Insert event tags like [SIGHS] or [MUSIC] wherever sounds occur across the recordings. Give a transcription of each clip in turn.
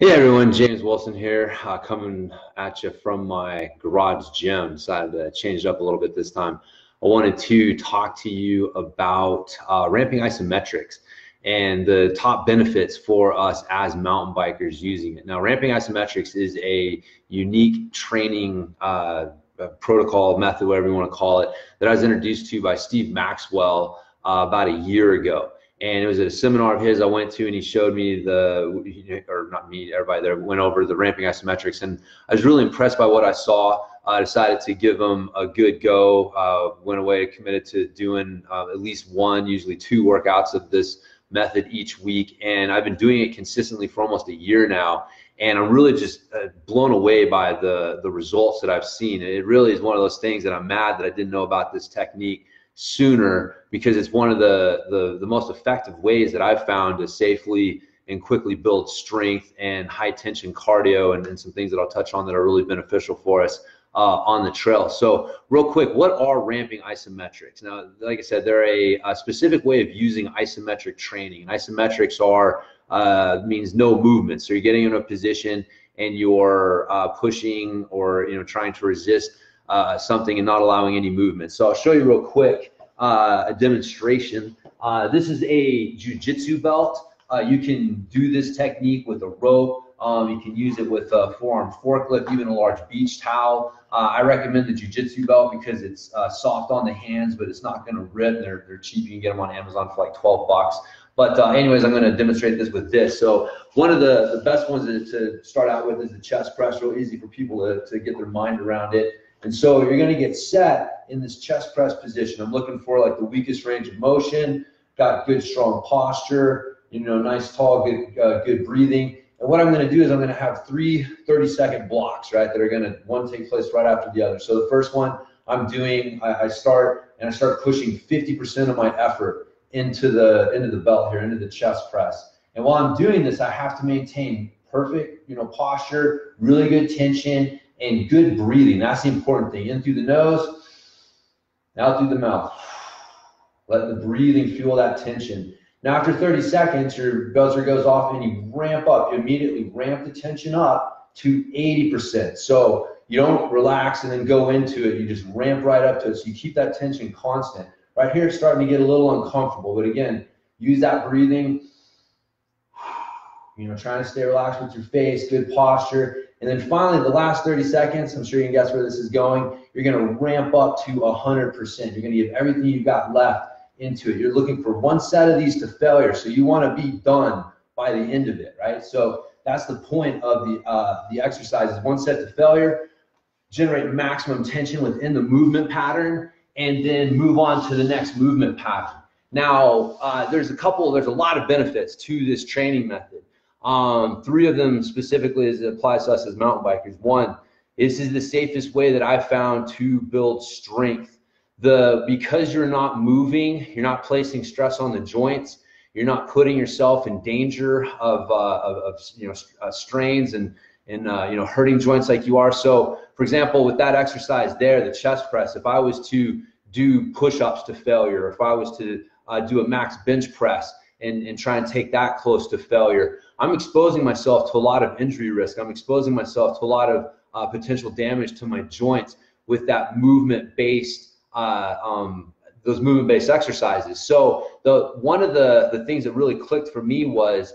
Hey everyone, James Wilson here, uh, coming at you from my garage gym. Decided to change it up a little bit this time. I wanted to talk to you about uh, ramping isometrics and the top benefits for us as mountain bikers using it. Now, ramping isometrics is a unique training uh, protocol, method, whatever you want to call it, that I was introduced to by Steve Maxwell uh, about a year ago and it was at a seminar of his I went to, and he showed me the, or not me, everybody there went over the ramping isometrics, and I was really impressed by what I saw. I decided to give them a good go. Uh, went away, committed to doing uh, at least one, usually two workouts of this method each week, and I've been doing it consistently for almost a year now. And I'm really just uh, blown away by the the results that I've seen. It really is one of those things that I'm mad that I didn't know about this technique sooner because it's one of the, the, the most effective ways that I've found to safely and quickly build strength and high tension cardio and, and some things that I'll touch on that are really beneficial for us uh, on the trail. So real quick, what are ramping isometrics? Now, like I said, they're a, a specific way of using isometric training. And isometrics are uh, means no movement. So you're getting in a position and you're uh, pushing or you know trying to resist uh, something and not allowing any movement. So I'll show you real quick uh, a demonstration. Uh, this is a jujitsu belt. Uh, you can do this technique with a rope. Um, you can use it with a forearm forklift, even a large beach towel. Uh, I recommend the jujitsu belt because it's uh, soft on the hands, but it's not going to rip. They're, they're cheap. You can get them on Amazon for like 12 bucks. But uh, anyways, I'm going to demonstrate this with this. So one of the, the best ones to start out with is the chest press. Real easy for people to, to get their mind around it. And so you're going to get set in this chest press position. I'm looking for like the weakest range of motion, got good strong posture, you know, nice tall, good uh, good breathing. And what I'm going to do is I'm going to have three 30 second blocks, right, that are going to one take place right after the other. So the first one I'm doing, I, I start and I start pushing 50% of my effort into the into the belt here, into the chest press. And while I'm doing this, I have to maintain perfect, you know, posture, really good tension, and good breathing. That's the important thing. In through the nose, out through the mouth. Let the breathing fuel that tension. Now, after 30 seconds, your buzzer goes off and you ramp up. You immediately ramp the tension up to 80%. So you don't relax and then go into it. You just ramp right up to it. So you keep that tension constant. Right here, it's starting to get a little uncomfortable. But again, use that breathing. [SIGHS] You know, trying to stay relaxed with your face, good posture. And then finally, the last 30 seconds, I'm sure you can guess where this is going. You're going to ramp up to 100%. You're going to give everything you've got left into it. You're looking for one set of these to failure. So you want to be done by the end of it, right? So that's the point of the, uh, the exercise is one set to failure, generate maximum tension within the movement pattern, and then move on to the next movement pattern. Now, uh, there's a couple, there's a lot of benefits to this training method. Um, three of them specifically as it applies to us as mountain bikers. One, this is the safest way that I've found to build strength. The because you're not moving, you're not placing stress on the joints, you're not putting yourself in danger of, uh, of, of, you know uh, strains and and uh, you know hurting joints like you are. So, for example, with that exercise there, the chest press, if I was to do push-ups to failure, if I was to uh, do a max bench press, and, and try and take that close to failure. I'm exposing myself to a lot of injury risk. I'm exposing myself to a lot of uh, potential damage to my joints with that movement based uh, um, those movement based exercises. So the one of the the things that really clicked for me was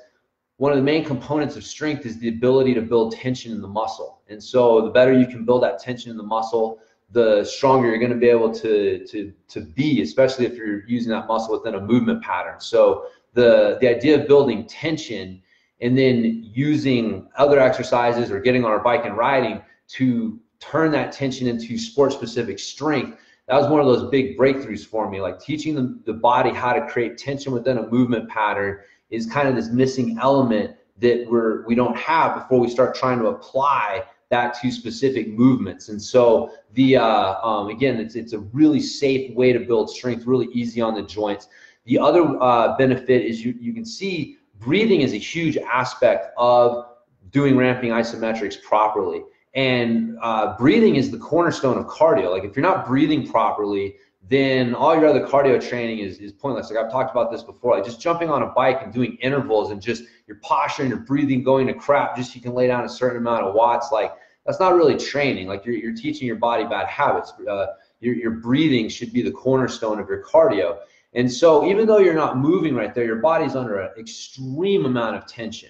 one of the main components of strength is the ability to build tension in the muscle. And so the better you can build that tension in the muscle, the stronger you're going to be able to to to be, especially if you're using that muscle within a movement pattern. So the the idea of building tension and then using other exercises or getting on our bike and riding to turn that tension into sport specific strength that was one of those big breakthroughs for me. Like teaching the, the body how to create tension within a movement pattern is kind of this missing element that we're we don't have before we start trying to apply that to specific movements. And so the uh, um, again it's, it's a really safe way to build strength really easy on the joints the other uh, benefit is you, you can see breathing is a huge aspect of doing ramping isometrics properly. And uh, breathing is the cornerstone of cardio. Like if you're not breathing properly, then all your other cardio training is, is pointless. Like I've talked about this before, like just jumping on a bike and doing intervals and just your posture and your breathing going to crap just you can lay down a certain amount of watts, like that's not really training. Like you're, you're teaching your body bad habits. Uh, your, your breathing should be the cornerstone of your cardio. And so even though you're not moving right there, your body's under an extreme amount of tension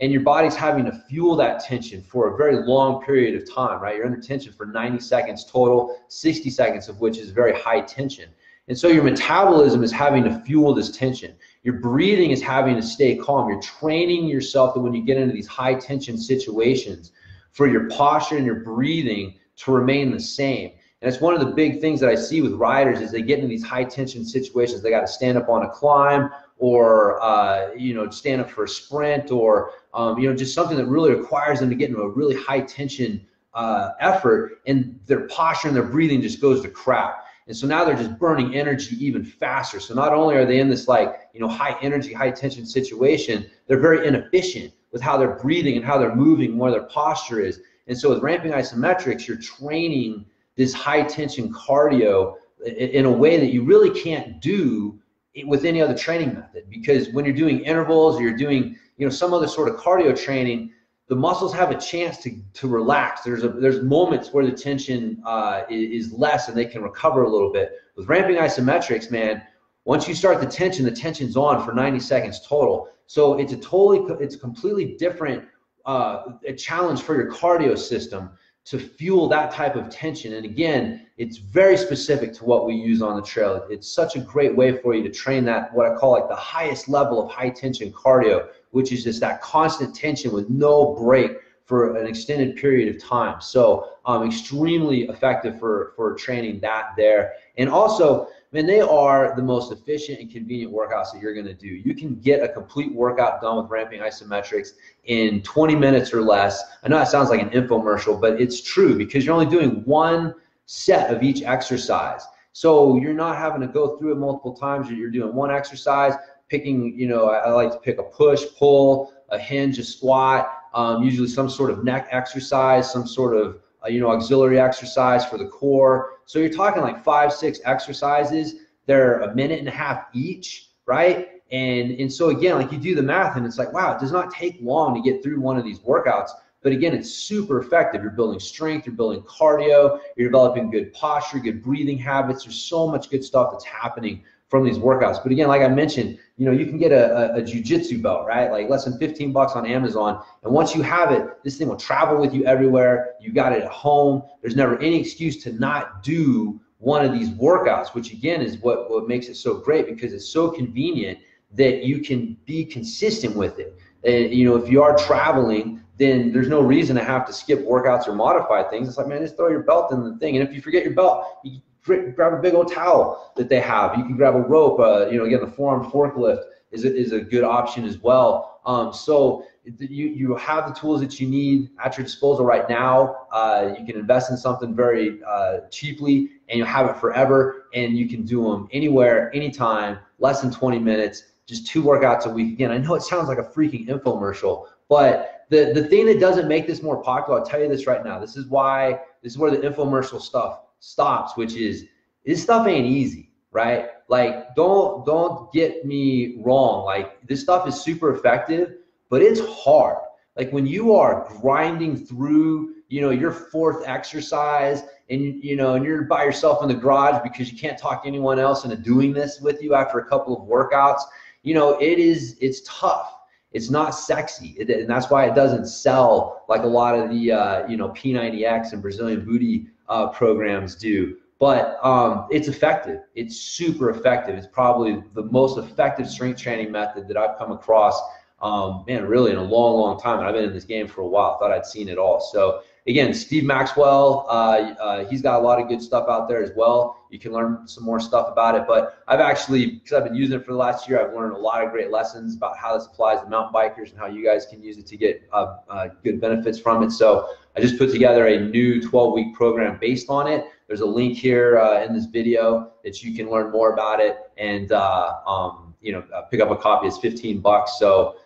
and your body's having to fuel that tension for a very long period of time, right? You're under tension for 90 seconds total, 60 seconds of which is very high tension. And so your metabolism is having to fuel this tension. Your breathing is having to stay calm. You're training yourself that when you get into these high tension situations, for your posture and your breathing to remain the same. And it's one of the big things that I see with riders is they get into these high tension situations. They got to stand up on a climb or uh, you know stand up for a sprint or um, you know just something that really requires them to get into a really high tension uh, effort. And their posture and their breathing just goes to crap. And so now they're just burning energy even faster. So not only are they in this like you know high energy high tension situation they're very inefficient with how they're breathing and how they're moving where their posture is. And so with ramping isometrics you're training this high tension cardio in a way that you really can't do with any other training method. Because when you're doing intervals or you're doing you know some other sort of cardio training the muscles have a chance to, to relax. There's a there's moments where the tension uh, is, less and they can recover a little bit. With ramping isometrics man once you start the tension the tension's on for 90 seconds total. So it's a totally it's completely different uh, a challenge for your cardio system to fuel that type of tension. And again, it's very specific to what we use on the trail. It's such a great way for you to train that, what I call like the highest level of high tension cardio, which is just that constant tension with no break for an extended period of time. So um, extremely effective for, for training that there. And also, man, they are the most efficient and convenient workouts that you're going to do. You can get a complete workout done with ramping isometrics in 20 minutes or less. I know that sounds like an infomercial, but it's true because you're only doing one set of each exercise. So you're not having to go through it multiple times. You're doing one exercise, picking, you know, I like to pick a push, pull, a hinge, a squat, um, usually some sort of neck exercise, some sort of uh, you know, auxiliary exercise for the core. So you're talking like five, six exercises. They're a minute and a half each, right? And and so again, like you do the math, and it's like, wow, it does not take long to get through one of these workouts. But again, it's super effective. You're building strength, you're building cardio, you're developing good posture, good breathing habits. There's so much good stuff that's happening from these workouts. But again, like I mentioned, you know, you can get a, a, a jujitsu belt, right? Like less than 15 bucks on Amazon. And once you have it, this thing will travel with you everywhere. You got it at home. There's never any excuse to not do one of these workouts, which again is what, what makes it so great because it's so convenient that you can be consistent with it. And, you know, if you are traveling, then there's no reason to have to skip workouts or modify things. It's like, man, just throw your belt in the thing. And if you forget your belt, you grab a big old towel that they have. You can grab a rope. Uh, you know, again, the forearm forklift is a, is a good option as well. Um, so you you have the tools that you need at your disposal right now. Uh, you can invest in something very uh, cheaply, and you'll have it forever. And you can do them anywhere, anytime, less than 20 minutes. Just two workouts a week. Again, I know it sounds like a freaking infomercial, but the the thing that doesn't make this more popular, I'll tell you this right now. This is why. This is where the infomercial stuff stops, which is this stuff ain't easy, right? Like don't don't get me wrong. Like this stuff is super effective, but it's hard. Like when you are grinding through, you know, your fourth exercise and you know, and you're by yourself in the garage because you can't talk to anyone else into doing this with you after a couple of workouts, you know, it is it's tough it's not sexy, it, and that's why it doesn't sell like a lot of the uh, you know P90X and Brazilian booty uh, programs do. But um, it's effective. It's super effective. It's probably the most effective strength training method that I've come across, um, man, really in a long, long time. And I've been in this game for a while. Thought I'd seen it all. So again, Steve Maxwell, uh, uh, he's got a lot of good stuff out there as well. You can learn some more stuff about it. But I've actually, because I've been using it for the last year, I've learned a lot of great lessons about how this applies to mountain bikers and how you guys can use it to get uh, uh good benefits from it. So I just put together a new 12-week program based on it. There's a link here uh, in this video that you can learn more about it and uh, um, you know pick up a copy. It's 15 bucks, so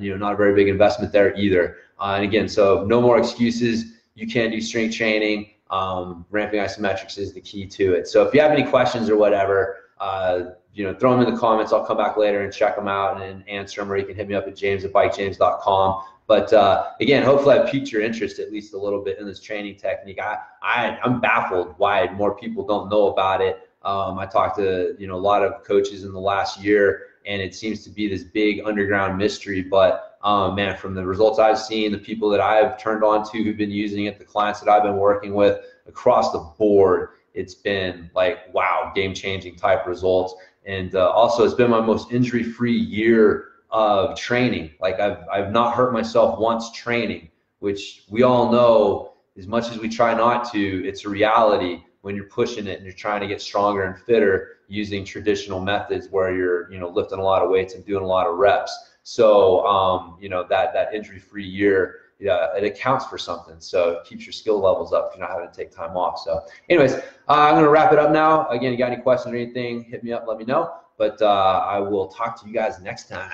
you know not a very big investment there either. and again, so no more excuses you can do strength training. um, ramping isometrics is the key to it. So if you have any questions or whatever, uh, you know, throw them in the comments. I'll come back later and check them out and, answer them, or you can hit me up at james at bikejames.com. But uh, again, hopefully I piqued your interest at least a little bit in this training technique. I, I I'm baffled why more people don't know about it. Um, I talked to you know a lot of coaches in the last year, and it seems to be this big underground mystery. But um, man, from the results I've seen, the people that I've turned on to who've been using it, the clients that I've been working with across the board, it's been like wow, game changing type results. And uh, also, it's been my most injury free year of training. Like I've I've not hurt myself once training, which we all know as much as we try not to, it's a reality when you're pushing it and you're trying to get stronger and fitter using traditional methods where you're you know lifting a lot of weights and doing a lot of reps. So um, you know that that injury free year yeah, it accounts for something. So it keeps your skill levels up you're not having to take time off. So, anyways, uh, I'm going to wrap it up now. Again, you got any questions or anything, hit me up, let me know. But uh, I will talk to you guys next time.